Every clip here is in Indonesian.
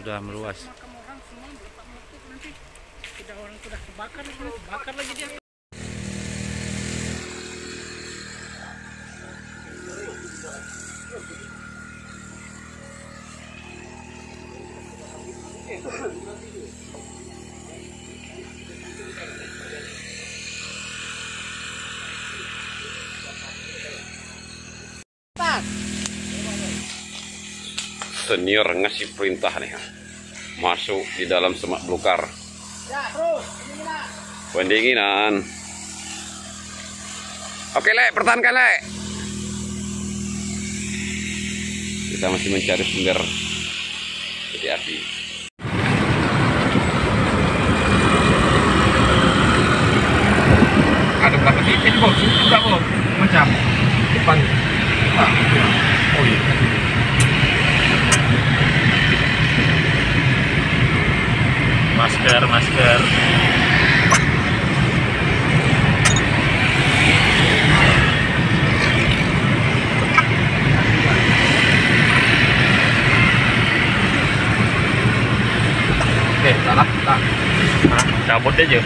sudah meluas. nanti orang sudah kebakar kebakar lagi dia Senior ngasih perintah nih. Masuk di dalam semak belukar. ya terus Pendinginan. Oke, Lek, pertahankan, Lek. Kita masih mencari sumber jadi api. Ada berapa titik bos? Juga bos? Macam depan. Masker, masker. Oke, salah. Tak. Nah, cabut aja.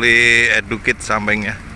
Ruli educate sampingnya.